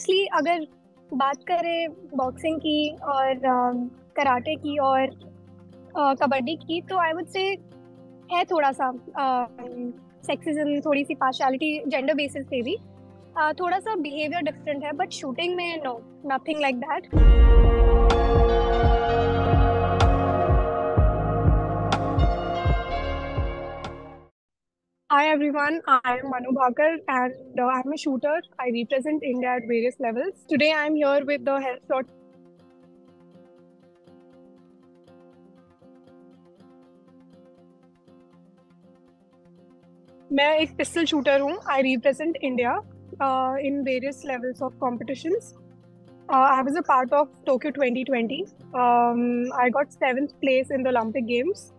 Honestly अगर बात करें बॉक्सिंग की और कराटे की और कबड्डी की तो आई वुड से है थोड़ा सा सेक्सिज्म थोड़ी सी पार्शलिटी जेंडर बेसिस पे भी। थोड़ा सा बिहेवियर डिफरेंट है बट शूटिंग में no nothing like that Hi everyone, I am Manu Bhakar and uh, I'm a shooter. I represent India at various levels. Today I'm here with the health dot. मैं एक pistol shooter हूँ I represent India in various levels of competitions I was a part of Tokyo 2020 I got seventh place in the Olympic games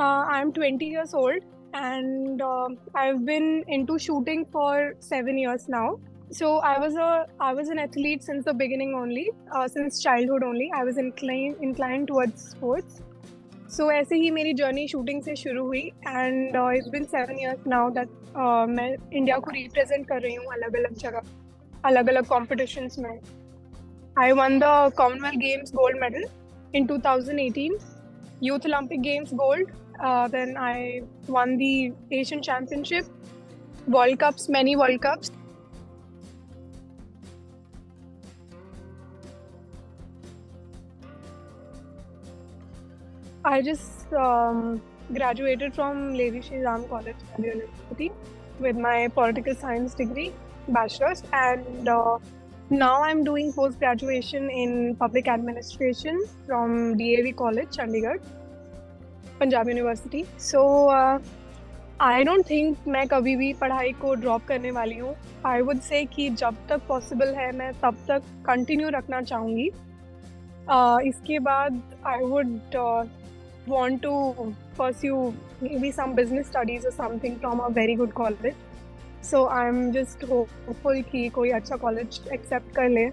I am 20 years old and uh, I've been into shooting for seven years now. So I was a I was an athlete since the beginning only, uh, since childhood only. I was inclined inclined towards sports. So ऐसे ही मेरी journey shooting से शुरू हुई and it's been seven years now that मैं India को represent कर रही हूँ अलग अलग जगह अलग अलग कॉम्पिटिशन्स में I won the Commonwealth games gold medal in 2018 youth Olympic games gold uh, then I won the Asian Championship, World Cups, many World Cups. I just um, graduated from Lady Shri Ram College, University, with my political science degree, bachelor's, and uh, now I'm doing post graduation in public administration from DAV College, Chandigarh. Punjab University so I don't think मैं कभी भी पढ़ाई को drop करने वाली हूँ. आई would say कि जब तक पॉसिबल है मैं तब तक कंटिन्यू रखना चाहूँगी. Uh, इसके बाद I would want to pursue maybe some business studies और something from a very good college so I am just hopeful कि कोई अच्छा कॉलेज एक्सेप्ट कर ले.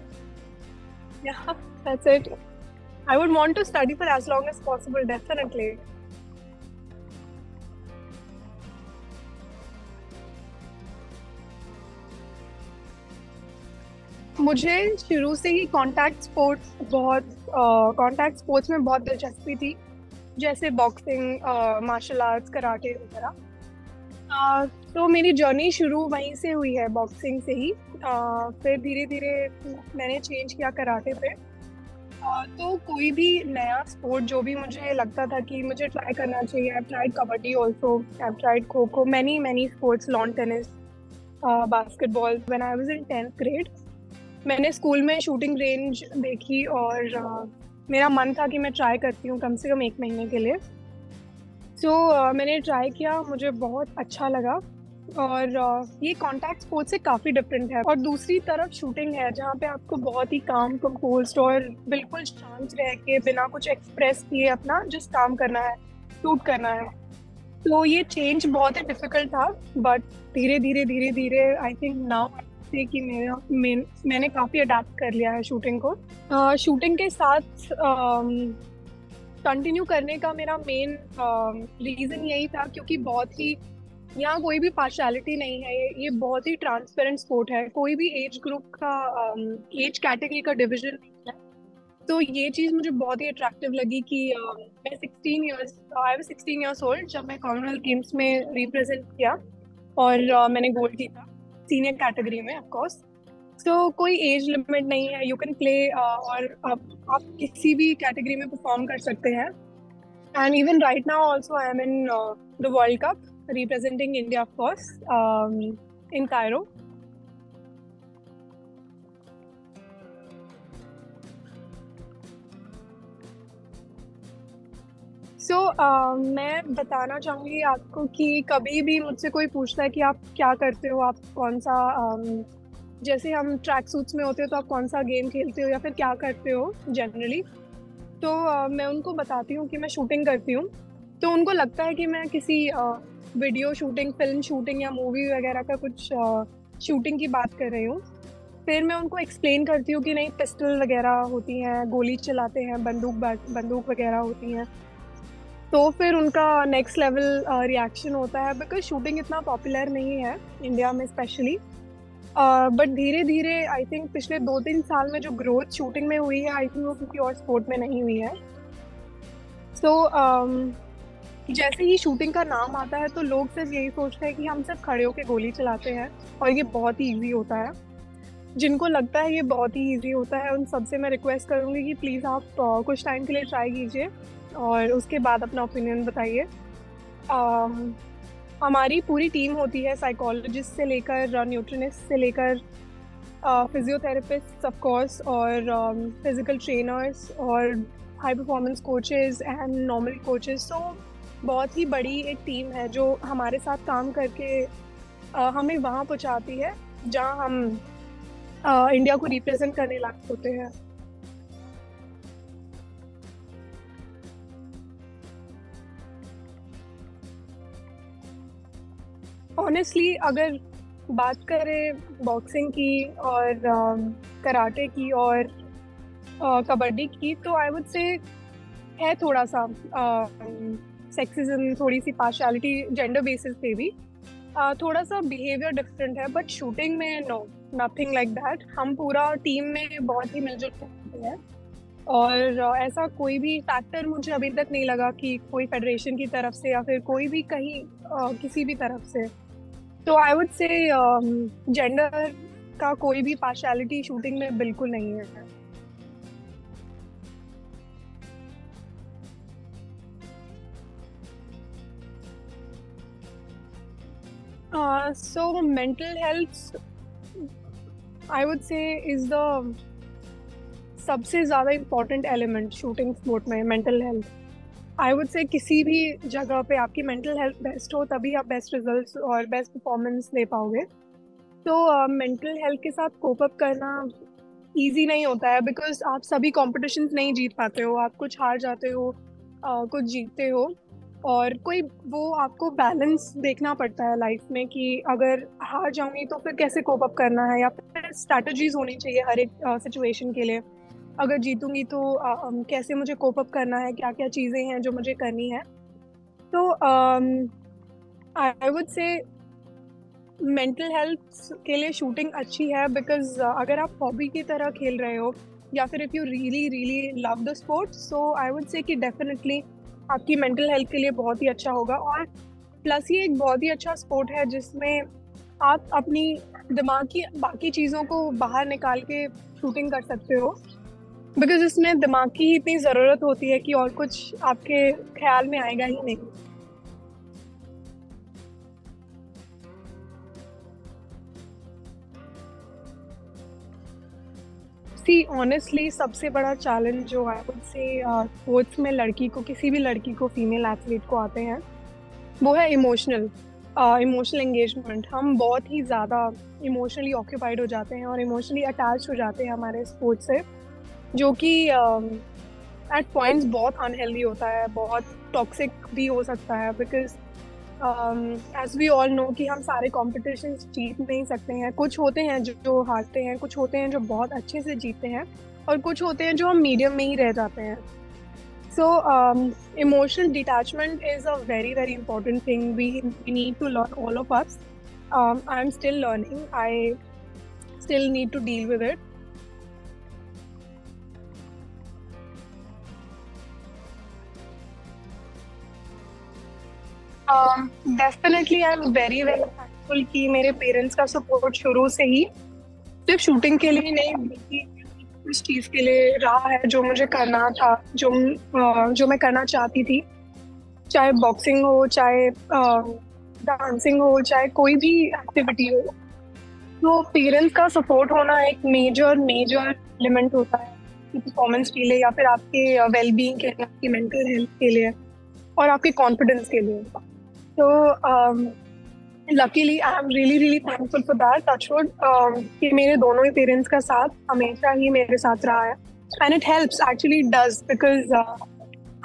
Yeah, that's it. I would want to study for as long as possible, definitely. मुझे शुरू से ही कांटेक्ट स्पोर्ट्स बहुत कांटेक्ट स्पोर्ट्स में बहुत दिलचस्पी थी जैसे बॉक्सिंग मार्शल आर्ट्स कराटे वगैरह। तो मेरी जर्नी शुरू वहीं से हुई है बॉक्सिंग से ही। uh, फिर धीरे धीरे मैंने चेंज किया कराटे पे। uh, तो कोई भी नया स्पोर्ट जो भी मुझे लगता था कि मुझे ट्राई करना चाहिए I tried kabaddi also I tried kho kho many many sports lawn tennis basketball when I was in tenth grade मैंने स्कूल में शूटिंग रेंज देखी और uh, मेरा मन था कि मैं ट्राई करती हूँ कम से कम एक महीने के लिए। सो so, uh, मैंने ट्राई किया मुझे बहुत अच्छा लगा और uh, ये कॉन्टैक्ट स्पोर्ट्स से काफ़ी डिफरेंट है। और दूसरी तरफ़ शूटिंग है जहाँ पे आपको बहुत ही काम कंपोज और बिल्कुल शांत रह के बिना कुछ एक्सप्रेस किए अपना जिस काम करना है शूट करना है। तो ये चेंज बहुत ही डिफ़िकल्ट था बट धीरे धीरे धीरे धीरे आई थिंक नाउ से कि मेरा मैं, मैंने काफ़ी अडाप्ट कर लिया है शूटिंग को। शूटिंग के साथ कंटिन्यू करने का मेरा मेन रीज़न यही था क्योंकि बहुत ही यहाँ कोई भी पार्शलिटी नहीं है ये ये बहुत ही ट्रांसपेरेंट स्पोर्ट है। कोई भी एज ग्रुप का एज कैटेगरी का डिविजन नहीं है। तो ये चीज़ मुझे बहुत ही अट्रैक्टिव लगी कि uh, मैं 16 years I was 16 years old जब मैं कॉमनवेल्थ गेम्स में रिप्रेजेंट किया और uh, मैंने गोल्ड जीता। सीनियर कैटेगरी में ऑफकोर्स सो कोई एज लिमिट नहीं है यू कैन प्ले और आप, आप किसी भी कैटेगरी में परफॉर्म कर सकते हैं. And even right now also I am in the World Cup representing India of course in Cairo so so, uh, मैं बताना चाहूँगी आपको कि कभी भी मुझसे कोई पूछता है कि आप क्या करते हो आप कौन सा um, जैसे हम ट्रैक सूट्स में होते हो तो आप कौन सा गेम खेलते हो या फिर क्या करते हो जनरली तो uh, मैं उनको बताती हूँ कि मैं शूटिंग करती हूँ। तो उनको लगता है कि मैं किसी uh, video shooting film shooting या मूवी वगैरह का कुछ शूटिंग uh, की बात कर रही हूँ। फिर मैं उनको एक्सप्लेन करती हूँ कि नहीं पिस्टल वगैरह होती हैं गोली चलाते हैं बंदूक बंदूक वगैरह होती हैं। तो फिर उनका नेक्स्ट लेवल रिएक्शन होता है बिकॉज़ शूटिंग इतना पॉपुलर नहीं है इंडिया में स्पेशली बट धीरे धीरे आई थिंक पिछले दो तीन साल में जो ग्रोथ शूटिंग में हुई है आई थिंक वो किसी और स्पोर्ट में नहीं हुई है. सो so, um, जैसे ही शूटिंग का नाम आता है तो लोग सिर्फ़ यही सोचते हैं कि हम सिर्फ़ खड़े होकर गोली चलाते हैं और ये बहुत ही ईजी होता है. जिनको लगता है ये बहुत ही ईजी होता है उन सबसे मैं रिक्वेस्ट करूँगी कि प्लीज़ आप uh, कुछ टाइम के लिए ट्राई कीजिए. और उसके बाद अपना ओपिनियन बताइए। um, हमारी पूरी टीम होती है साइकोलॉजिस्ट से लेकर न्यूट्रनिस्ट से लेकर फिजियोथेरेपिस्ट ऑफ़ कोर्स और फ़िज़िकल ट्रेनर्स और high performance coaches and normal coaches तो बहुत ही बड़ी एक टीम है जो हमारे साथ काम करके uh, हमें वहाँ पहुँचाती है जहाँ हम uh, इंडिया को रिप्रेजेंट करने लायक होते हैं। ऑनेस्टली अगर बात करें बॉक्सिंग की और कराटे की और कबड्डी की तो आई वुड से है थोड़ा सा सेक्सिज्म थोड़ी सी पार्शलिटी जेंडर बेसिस पे भी। थोड़ा सा बिहेवियर डिफरेंट है बट शूटिंग में नो नथिंग लाइक दैट हम पूरा टीम में बहुत ही मिलजुल करते हैं। और ऐसा कोई भी फैक्टर मुझे अभी तक नहीं लगा कि कोई फेडरेशन की तरफ़ से या फिर कोई भी कहीं किसी भी तरफ़ से। तो आई वुड से जेंडर का कोई भी पार्शलिटी शूटिंग में बिल्कुल नहीं है। So mental health I would say is the सबसे ज़्यादा इम्पोर्टेंट एलिमेंट शूटिंग स्पोर्ट में mental health I would say किसी भी जगह पे आपकी मेंटल हेल्थ बेस्ट हो तभी आप बेस्ट रिजल्ट्स और बेस्ट परफॉर्मेंस ले पाओगे। तो मेंटल uh, हेल्थ के साथ कोप अप करना ईजी नहीं होता है बिकॉज़ आप सभी कॉम्पिटिशन नहीं जीत पाते हो। आप कुछ हार जाते हो uh, कुछ जीतते हो और कोई वो आपको बैलेंस देखना पड़ता है लाइफ में कि अगर हार जाऊँगी तो फिर कैसे कोप अप करना है या फिर स्ट्रैटेजीज होनी चाहिए हर एक सिचुएशन uh, के लिए। अगर जीतूँगी तो आ, कैसे मुझे कोप अप करना है? क्या क्या चीज़ें हैं जो मुझे करनी है? तो I would say mental health के लिए शूटिंग अच्छी है बिकॉज़ अगर आप हॉबी की तरह खेल रहे हो या फिर if you really really love the sport so I would say कि डेफिनेटली आपकी मेंटल हेल्थ के लिए बहुत ही अच्छा होगा। और प्लस ये एक बहुत ही अच्छा स्पोर्ट है जिसमें आप अपनी दिमाग की बाकी चीज़ों को बाहर निकाल के शूटिंग कर सकते हो। बिकॉज़ इसमें दिमाग की इतनी ज़रूरत होती है कि और कुछ आपके ख्याल में आएगा ही नहीं। सी ऑनेस्टली सबसे बड़ा चैलेंज जो है वुड से स्पोर्ट्स में लड़की को, किसी भी लड़की को फीमेल एथलीट को आते हैं, वो है इमोशनल इमोशनल एंगेजमेंट हम बहुत ही ज़्यादा इमोशनली ऑक्यूपाइड हो जाते हैं और इमोशनली अटैच हो जाते हैं हमारे स्पोर्ट्स से। जो कि एट um, पॉइंट्स बहुत अनहेल्दी होता है बहुत टॉक्सिक भी हो सकता है because as we all know कि हम सारे कॉम्पिटिशन जीत नहीं सकते हैं। कुछ होते हैं जो, जो हारते हैं कुछ होते हैं जो बहुत अच्छे से जीतते हैं और कुछ होते हैं जो हम मीडियम में ही रह जाते हैं। So emotional detachment is a very very important thing we we need to learn all of us I am still learning I still need to deal with it definitely I am very very thankful कि मेरे parents का support शुरू से ही। सिर्फ़ shooting के लिए नहीं, बल्कि उस चीज़ के लिए रहा है जो मुझे करना था, जो जो मैं करना चाहती थी। चाहे बॉक्सिंग हो, चाहे डांसिंग हो, चाहे कोई भी एक्टिविटी हो। तो पेरेंट्स का सपोर्ट होना एक मेजर मेजर एलिमेंट होता है परफॉर्मेंस के लिए या फिर आपके वेलबींग के लिए, आपकी मेंटल हेल्थ के लिए और आपके कॉन्फिडेंस के लिए। तो luckily I am really really thankful for that touchwood कि मेरे दोनों ही पेरेंट्स का साथ हमेशा ही मेरे साथ रहा है। And it helps actually does because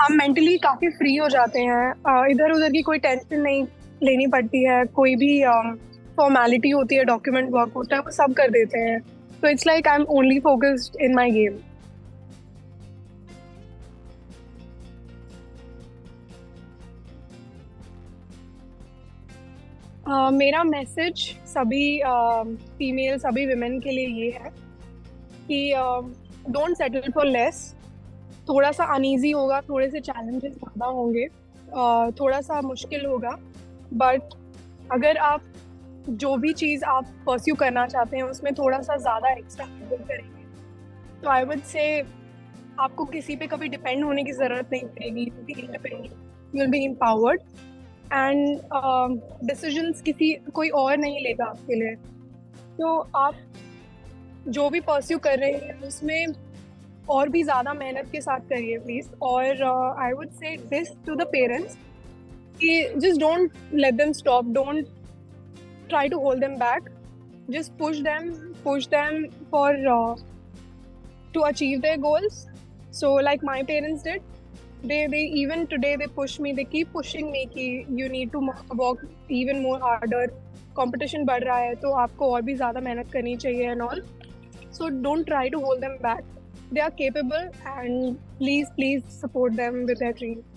हम मेंटली काफ़ी फ्री हो जाते हैं। Uh, इधर उधर की कोई टेंशन नहीं लेनी पड़ती है। कोई भी फॉर्मेलिटी um, होती है डॉक्यूमेंट वर्क होता है वो सब कर देते हैं। तो it's like I am only focused in my game मेरा मैसेज सभी फीमेल सभी विमेन के लिए ये है कि डोंट सेटल फॉर लेस थोड़ा सा अनईजी होगा थोड़े से चैलेंजेस ज़्यादा होंगे थोड़ा सा मुश्किल होगा बट अगर आप जो भी चीज़ आप परस्यू करना चाहते हैं, उसमें थोड़ा सा ज़्यादा एक्स्ट्रा करेंगे तो आई वुड से आपको किसी पे कभी डिपेंड होने की ज़रूरत नहीं पड़ेगी you will be empowered and decisions किसी, कोई और नहीं लेगा आपके लिए। तो आप जो भी परस्यू कर रहे हैं, उसमें और भी ज़्यादा मेहनत के साथ करिए प्लीज़ और I would say this to the parents कि just don't let them stop don't try to hold them back just push them push them for to achieve their goals so, like my parents did they they even today they push me they keep pushing me कि you need to work even more harder competition बढ़ रहा है तो आपको और भी ज़्यादा मेहनत करनी चाहिए and all so don't try to hold them back they are capable and please please support them with their dreams